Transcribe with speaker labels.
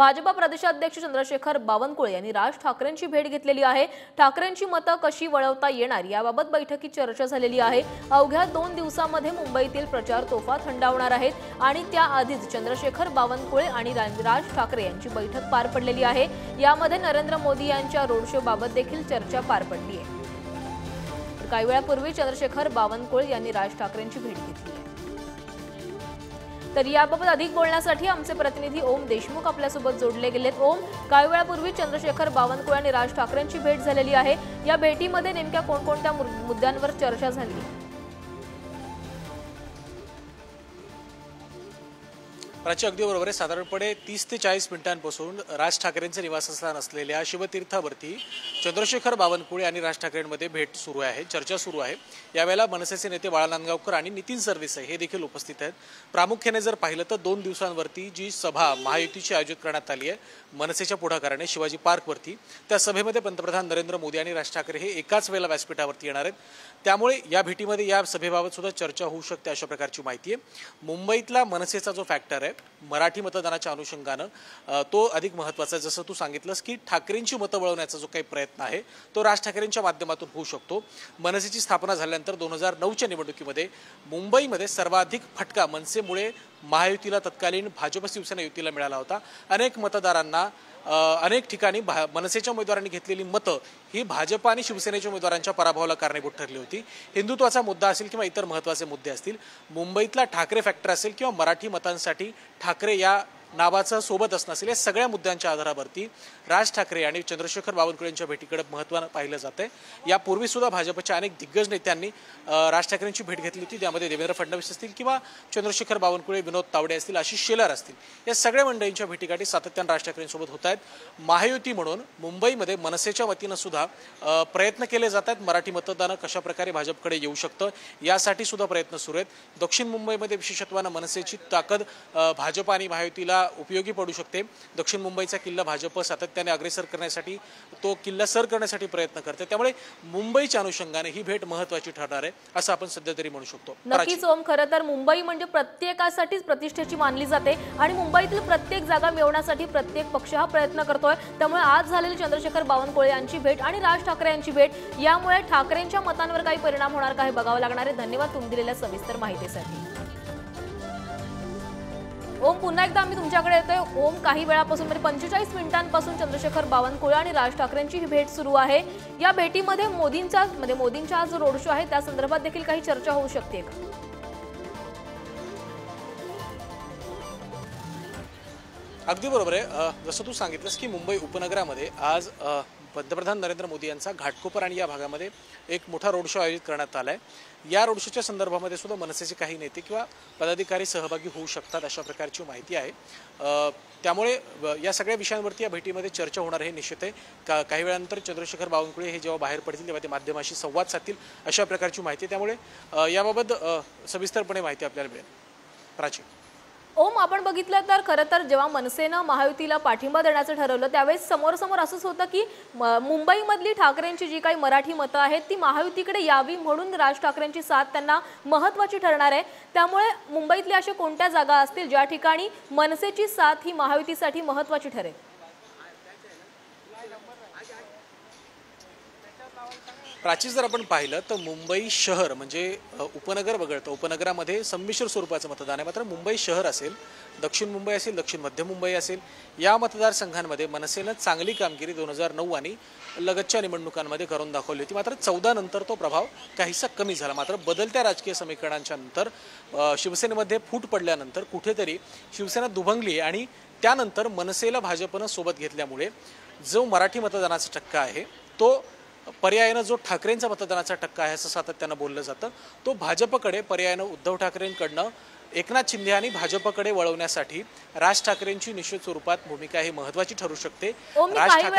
Speaker 1: भाजपा प्रदेशाध्यक्ष चंद्रशेखर बावनकुळे यांनी राज ठाकरेंची भेट घेतलेली आहे. ठाकरेंची मतं कशी वळवता येणार याबाबत बैठकीत चर्चा झालेली आहे. अवघ्या दोन दिवसामध्ये मुंबईतील प्रचार तोफा थंडावणार आहेत आणि त्याआधीच चंद्रशेखर बावनकुळे आणि राज ठाकरे यांची बैठक पार पडलेली आहे. यामध्ये नरेंद्र मोदी यांच्या रोड शो बाबत देखील चर्चा पार पडली आहे. काही वेळापूर्वी चंद्रशेखर बावनकुळे यांनी राज ठाकरेंची भेट घेतली आहे. तर याबाबत अधिक बोलण्यासाठी आमचे प्रतिनिधी ओम देशमुख आपल्यासोबत जोडले गेलेत. ओम काही वेळापूर्वी चंद्रशेखर बावनकुळे आणि राज ठाकरेंची भेट झालेली आहे. या भेटीमध्ये नेमक्या कोणकोणत्या मुद्द्यांवर चर्चा झाली?
Speaker 2: प्राची अगदी बरोबर आहे. साधारणपणे तीस ते चाळीस मिनिटांपासून राज ठाकरेंचं निवासस्थान असलेल्या शिवतीर्थावरती चंद्रशेखर बावनकुळे आणि राज ठाकरेंमध्ये भेट सुरू आहे चर्चा सुरू आहे. यावेळेला मनसेचे नेते बाळा नांदगावकर आणि नितीन सरदेसाई हे देखील उपस्थित आहेत. प्रामुख्याने जर पाहिलं तर दोन दिवसांवरती जी सभा महायुतीची आयोजित करण्यात आली आहे मनसेच्या पुढाकाराने शिवाजी पार्कवरती त्या सभेमध्ये पंतप्रधान नरेंद्र मोदी आणि राज ठाकरे हे एकाच वेळेला व्यासपीठावरती येणार आहेत. त्यामुळे या भेटीमध्ये या सभेबाबत सुद्धा चर्चा होऊ शकते अशा प्रकारची माहिती आहे. मुंबईतला मनसेचा जो फॅक्टर आहे मराठी मतदानाच्या अनुषंगानं तो अधिक महत्त्वाचा आहे. जसं तू सांगितलंस की ठाकरेंची मतं वळवण्याचा जो काही प्रयत्न आहे तो राज ठाकरेंच्या माध्यमातून होऊ शकतो. मनसेची स्थापना झाल्यानंतर दोन हजार नऊच्या निवडणुकीमध्ये मुंबईमध्ये सर्वाधिक फटका मनसेमुळे महायुतीला तत्कालीन भाजप शिवसेना युतीला मिळाला होता. अनेक मतदारांना अनेक ठिकाणी भा मनसेच्या उमेदवारांनी घेतलेली मतं ही भाजप आणि शिवसेनेच्या उमेदवारांच्या पराभवाला कारणीभूत ठरली होती. हिंदुत्वाचा मुद्दा असेल किंवा इतर महत्त्वाचे मुद्दे असतील मुंबईतला ठाकरे फॅक्टर असेल किंवा मराठी मतांसाठी ठाकरे या नावाचं सोबत असणं असेल या सगळ्या मुद्द्यांच्या आधारावरती राज ठाकरे आणि चंद्रशेखर बावनकुळे यांच्या भेटीकडे महत्त्वानं पाहिलं जातंय. आहे यापूर्वीसुद्धा भाजपच्या अनेक दिग्गज नेत्यांनी राज ठाकरेंची भेट घेतली होती. त्यामध्ये देवेंद्र फडणवीस असतील किंवा चंद्रशेखर बावनकुळे विनोद तावडे असतील आशिष शेलार असतील. या सगळ्या मंडळींच्या भेटीगाठी सातत्यानं राज ठाकरेंसोबत होत आहेत. महायुती म्हणून मुंबईमध्ये मनसेच्या वतीनं सुद्धा प्रयत्न केले जात आहेत. मराठी मतदानं कशाप्रकारे भाजपकडे येऊ शकतं यासाठी सुद्धा प्रयत्न सुरू आहेत. दक्षिण मुंबईमध्ये विशेषत्वानं मनसेची ताकद भाजप आणि महायुतीला उपयोगी पडू शकते. दक्षिण मुंबईचा किल्ला भाजप सातत्याने अग्रेसर करण्यासाठी तो किल्ला सर करण्यासाठी प्रयत्न करते. त्यामुळे मुंबईच्या अनुषंगाने ही भेट महत्वाची ठरणार आहे असं आपण सध्या तरी म्हणू शकतो.
Speaker 1: नक्कीच ओम. खरं तर मुंबई म्हणजे प्रत्येकासाठीच प्रतिष्ठेची मानली जाते आणि मुंबईतील प्रत्येक जागा मिळवण्यासाठी प्रत्येक पक्ष हा प्रयत्न करतोय. त्यामुळे आज झालेली चंद्रशेखर बावनकुळे यांची भेट आणि राज ठाकरे यांची भेट यामुळे ठाकरेंच्या मतांवर काही परिणाम होणार का हे बघावं लागणार आहे. धन्यवाद तुम्ही दिलेल्या सविस्तर माहितीसाठी. ओम पुन्हा एकदा आम्ही तुमच्याकडे येतोय. ओम काही वेळापासून म्हणजे पंचेचाळीस मिनिटांपासून चंद्रशेखर बावनकुळे आणि राज ठाकरेंची ही भेट सुरू आहे. या भेटीमध्ये मोदींचा म्हणजे मोदींचा आज रोड शो आहे. त्या संदर्भात देखील काही चर्चा होऊ शकते का?
Speaker 2: अगदी बरोबर आहे. जसं तू सांगितलंस की मुंबई उपनगरामध्ये आज पंतप्रधान नरेंद्र मोदी यांचा घाटकोपर आणि या भागामध्ये एक मोठा रोड शो आयोजित करण्यात आला आहे या रोड शोच्या संदर्भामध्ये सुद्धा मनसेचे काही नेते किंवा पदाधिकारी सहभागी होऊ शकतात अशा प्रकारची माहिती आहे. त्यामुळे या सगळ्या विषयांवरती या भेटीमध्ये चर्चा होणार हे निश्चित आहे. का काही वेळानंतर चंद्रशेखर बावनकुळे हे जेव्हा बाहेर पडतील तेव्हा ते माध्यमाशी संवाद साधतील अशा प्रकारची माहिती त्यामुळे याबाबत सविस्तरपणे माहिती आपल्याला मिळेल. प्राची.
Speaker 1: ओम आपण बघितलं तर खरं तर जेव्हा मनसेनं महायुतीला पाठिंबा देण्याचं ठरवलं त्यावेळेस समोर समोर असंच होतं की मुंबईमधली ठाकरेंची जी काही मराठी मतं आहेत ती महायुतीकडे यावी म्हणून राज ठाकरेंची साथ त्यांना महत्त्वाची ठरणार आहे. त्यामुळे मुंबईतल्या अशा कोणत्या जागा असतील ज्या ठिकाणी मनसेची साथ ही महायुतीसाठी महत्त्वाची ठरेल?
Speaker 2: प्राची जर आपण पाहिलं तर मुंबई शहर म्हणजे उपनगर वगळतं उपनगरामध्ये संमिश्र स्वरूपाचं मतदान आहे. मात्र मुंबई शहर असेल दक्षिण मुंबई असेल दक्षिण मध्य मुंबई असेल या मतदारसंघांमध्ये मनसेनं चांगली कामगिरी दोन हजार नऊ आणि लगतच्या निवडणुकांमध्ये करून दाखवली होती. मात्र चौदा नंतर तो प्रभाव काहीसा कमी झाला. मात्र बदलत्या राजकीय समीकरणांच्या नंतर शिवसेनेमध्ये फूट पडल्यानंतर कुठेतरी शिवसेना दुभंगली आणि त्यानंतर मनसेला भाजपनं सोबत घेतल्यामुळे जो मराठी मतदानाचा टक्का आहे तो पर्यायानं जो ठाकरेंचा मतदानाचा टक्का आहे असं सातत्यानं बोललं जातं. तो भाजपकडे पर्यायानं उद्धव ठाकरेंकडनं एकनाथ शिंदे आणि भाजपकडे वळवण्यासाठी राज ठाकरेंची निश्चित स्वरूपात भूमिका ही महत्वाची ठरू शकते. राज
Speaker 1: काही